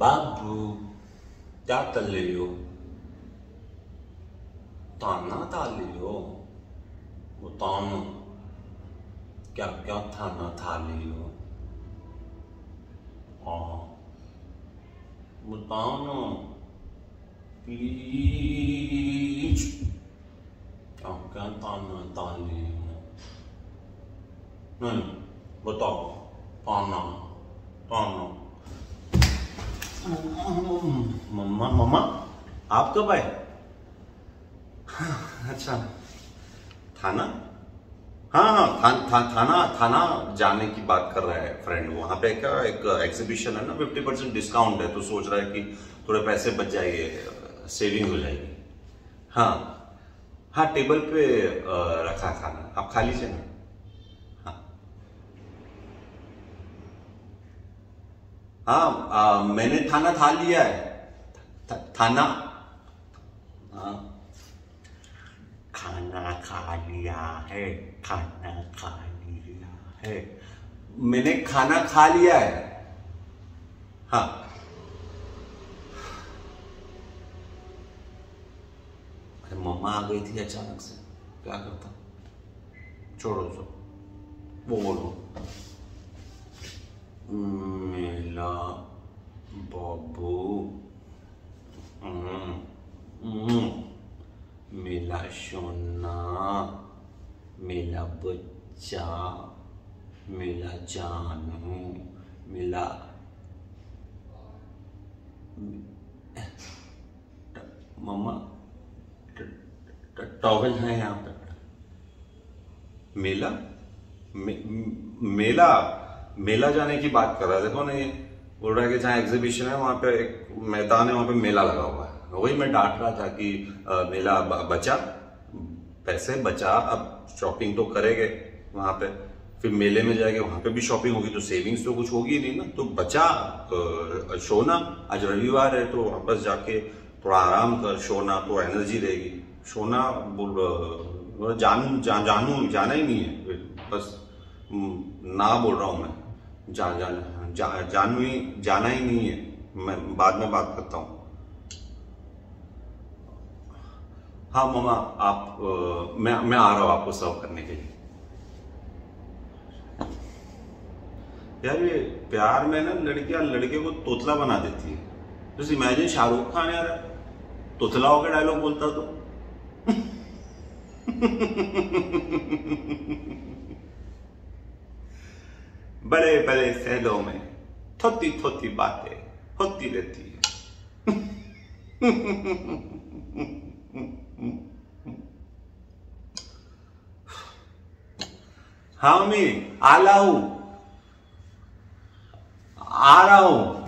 बाबू क्या कर रही हो ताना ताली हो वो तान क्या क्या थाना थाली हो हाँ बताओ प्लीज़ क्या क्या ताना ताली हो नहीं, बताओ ताना ताना मम्मा मम्मा आप कब आए? अच्छा थाना? हाँ हाँ था, था, थाना थाना जाने की बात कर रहा है फ्रेंड वहाँ पे क्या एक एग्जीबिशन है ना फिफ्टी परसेंट डिस्काउंट है तो सोच रहा है कि थोड़े पैसे बच जाएँगे सेविंग हो जाएगी। हाँ हाँ टेबल पे रखा खाना आप खा लीजिए ना? हाँ आ, मैंने थाना था लिया है। था, थाना? हाँ। खाना खा लिया है खाना खा लिया है। मैंने खाना खा लिया है। हाँ। मम्मा आ गई थी अचानक से। क्या करता? छोड़ो तो वो बोलो। मेला बाबू। मेला सोना मेला बच्चा मेला जानू मेला मम्मा टॉवल है यहाँ पे। मेला? मे, मेला? मेला जाने की बात कर रहा है। देखो ना ये बोल रहा है कि जहाँ एग्जीबिशन है वहाँ पे एक मैदान है वहाँ पे मेला लगा हुआ है। वही मैं डांट रहा था कि मेला बचा पैसे बचा अब शॉपिंग तो करेंगे वहाँ पे। फिर मेले में जाएँगे वहाँ पे भी शॉपिंग होगी तो सेविंग्स तो कुछ होगी नहीं ना। तो बचा सोना आज रविवार है तो वापस जाके थोड़ा आराम कर सोना तो एनर्जी रहेगी। सोना जान, जा, जानू जाना ही नहीं है। बस ना बोल रहा हूँ मैं। जा, जा, जा, जानू ही जाना ही नहीं है। मैं बाद में बात करता हूँ। हाँ मामा आप आ, मैं मैं आ रहा हूँ आपको सर्व करने के लिए। यार ये प्यार में ना लड़कियाँ लड़के को तोतला बना देती है। जैसे इमेजिन शाहरुख खान यार तोतला होकर डायलॉग बोलता तो। बड़े बड़े शहरों में थोती थोती बातें होती रहती है। हाँ मैं आ रहा हूँ। आ रहा हूँ।